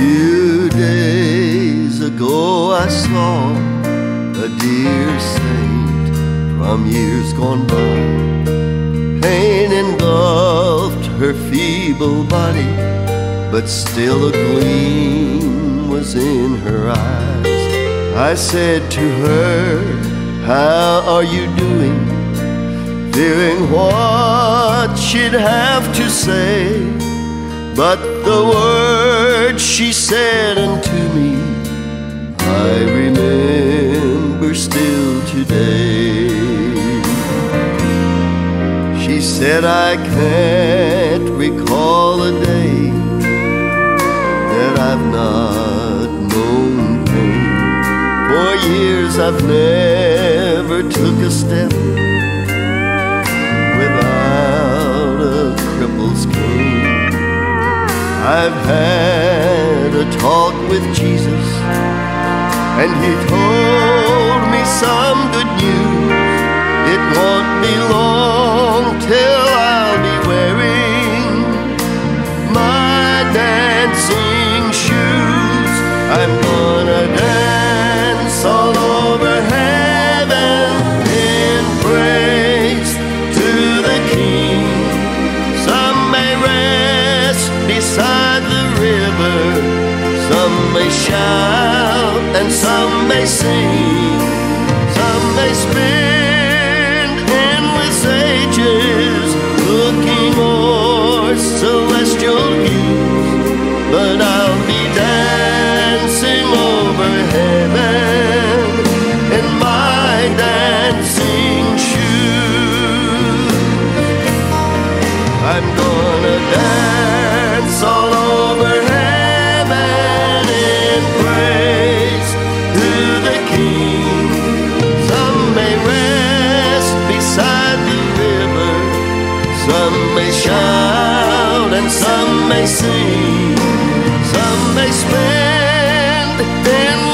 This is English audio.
few days ago I saw a dear saint from years gone by. Pain engulfed her feeble body, but still a gleam was in her eyes. I said to her, How are you doing? Fearing what she'd have to say. But the words she said unto me, I remember still today. She said, I can't recall a day that I've not known pain. For years I've never took a step without a cripple's cane. I've had a talk with Jesus, and he told me some good news. It won't be long till I'll be wearing my dancing shoes. I'm may shout and some may sing, some may spend endless ages looking o'er celestial views, but I'll may sing, some may spend, then